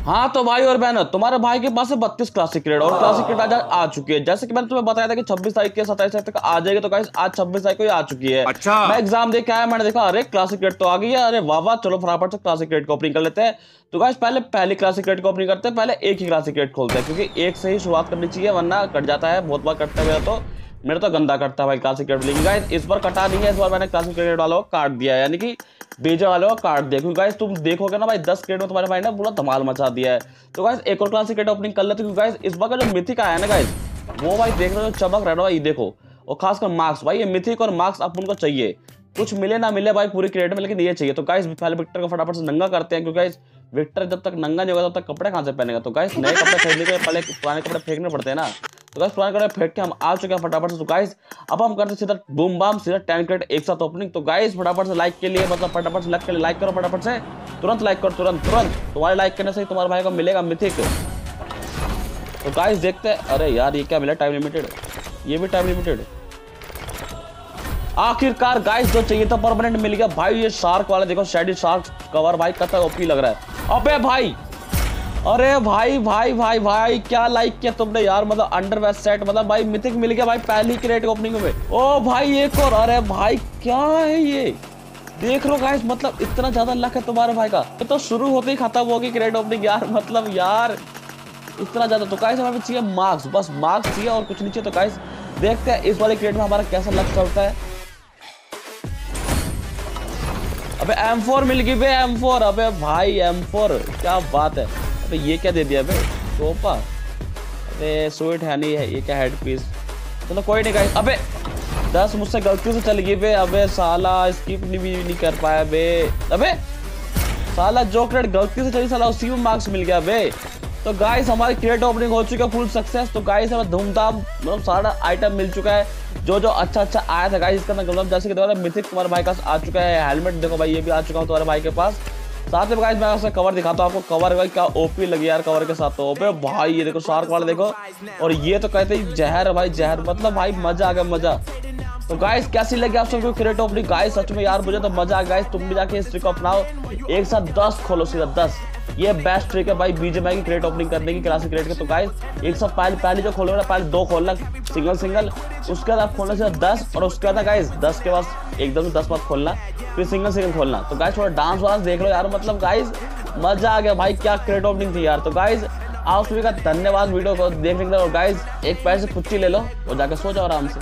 हाँ तो भाई और बहनों तुम्हारे भाई के पास है बत्तीस क्लासिक क्रेड और क्लासिक क्रेड आज आ चुकी है। जैसे कि मैंने तुम्हें बताया था कि छब्बीस तारीख के सत्ताईस तारीख तक आ जाएगी तो गाइस आज छब्बीस तारीख को आ चुकी है। अच्छा। मैं एग्ज़ाम दे के आया मैंने देखा अरे क्लासिक क्रेड तो आ गई है। अरे वाह वाह चलो फटाफट से क्लासिक क्रेड को ओपनिंग कर लेते हैं। तो गाइस पहले पहली क्लासिक क्रेड को ओपनिंग करते हैं पहले एक ही क्लासिक क्रेड खोलते हैं क्योंकि एक से ही शुरुआत करनी चाहिए वरना कट जाता है बहुत बार कटते हुए तो। मेरा तो गंदा करता है भाई क्लासिक क्रेड लेकिन गाइस इस बार कटा नहीं है, इस बार मैंने क्लासिक क्रेड वालों को काट दिया है, यानी कि बेजा वाले को काट दिया क्योंकि गाइस तुम देखोगे ना भाई, दस क्रेड में तुम्हारे भाई ने पूरा धमाल मचा दिया है। तो गाइस एक और क्लासिक क्रेड ओपनिंग कर लेते क्योंकि गाइस इस बार का जो मिथिक आया ना गाइस वो भाई देख रहे हो, चमक रहा है भाई देखो। और खासकर मार्क्स भाई, ये मिथिक और मार्क्स अपन को चाहिए। कुछ मिले ना मिले भाई पूरी क्रेड में, लेकिन ये चाहिए। तो गाइस पहले विक्टर को फटाफट से नंगा करते हैं, क्योंकि गाइस विक्टर जब तक नंगा नहीं होगा, तब तक कपड़े कहाँ से पहनेगा? तो गाइस नए कपड़े खरीदने के पहले पुराने कपड़े फेंकने पड़ते हैं ना। तो गाइस पुराने कपड़े फेंक के हम आ चुके हैं फटाफट से। तो गाइस अब हम करते सीधा बूम बाम सीधा टेन क्रेड एक साथ ओपनिंग तो गाइस फटाफट से लाइक के लिए मतलब फटाफट से लाइक के लिए लाइक करो, फटाफट से। तुरंत लाइक करो, तुरंत तुरंत। तुम्हारे लाइक करने से तुम्हारे भाई को मिलेगा मिथिक तो गाइस देखते हैं। अरे यार, ये क्या मिला? टाइम लिमिटेड ये भी टाइम लिमिटेड आखिरकार गाइस जो चाहिए था परमानेंट मिल गया। भाई, ये शार्क वाला देखो शेडी शार्क कवर भाई कतई ओपी लग रहा है। अबे भाई अरे भाई भाई भाई भाई, क्या लाइक किया तुमने यार? मतलब अंडर सेट मतलब भाई मिथिक मिल गया भाई पहली क्रेट ओपनिंग में। ओ भाई, एक और, अरे भाई, क्या है ये? देख लो गाइस मतलब इतना ज़्यादा लक है तुम्हारे भाई का। तो शुरू होते ही खत्म होगी क्रेट ओपनिंग यार मतलब यार, इतना ज़्यादा। तो गाइस हमें चाहिए मार्क्स बस मार्क्स चाहिए और कुछ नीचे तो गाइस देखते हैं इस वाले क्रेट में हमारा कैसा लक चलता है। अबे M4 मिल गई बे M4 अबे भाई M4 क्या बात है। अबे ये क्या दे दिया अबे टोपा अबे स्वीट है नहीं, है ये क्या हेड पीस चलो कोई नहीं गाइस अबे, दस मुझसे गलती से चल गई बे। अबे, साला स्किप नहीं भी नहीं कर पाया बे। अबे, साला, जो क्रेड गलती से चली, साला उसी में मार्क्स मिल गया बे। तो गाइस हमारी क्रिएट ओपनिंग हो चुकी है फुल सक्सेस तो गाइस हमें धूमधाम मतलब सारा आइटम मिल चुका है। जो जो अच्छा अच्छा आया था गाइस इसका मतलब जैसे कि तुम्हारा मिथिक तुम्हारे भाई का आ चुका है हेलमेट देखो भाई, ये भी आ चुका हूँ तुम्हारे भाई के पास। साथ में गाइस मैं उसका कवर दिखाता हूँ आपको। कवर भाई क्या ओपी लगी यार कवर के साथ तो ओपे भाई, ये देखो शार्क वाले देखो। और ये तो कहते हैं जहर भाई, जहर। मतलब भाई, मज़ा आ गया, मज़ा। तो गाइस कैसी लगी आप सबको क्रिएट ओपनिंग गाइस सच में यार, मुझे तो मज़ा आ गाइस तुम भी जाके इस ट्रिक को अपनाओ। एक साथ दस खोलो, सीधा दस। ये बेस्ट ट्रिक है भाई बीजेमआई की क्रेट ओपनिंग करने की क्लासिक क्रेट के। तो गाइस एक सौ पहले पहले जो खोलोगे ना पहले दो खोलना सिंगल सिंगल उसके बाद खोलना सीधा दस, और उसके बाद गाइस दस के बाद एकदम दस बाद खोलना, फिर सिंगल सिंगल खोलना। तो गाइस थोड़ा डांस वांस देख लो यार मतलब गाइस मज़ा आ गया भाई, क्या क्रेट ओपनिंग थी यार। तो गाइस आप सभी का धन्यवाद वीडियो को देखने के लिए, और गाइस एक पैर से कुच्ची ले लो, और जाकर सो जाओ आराम से।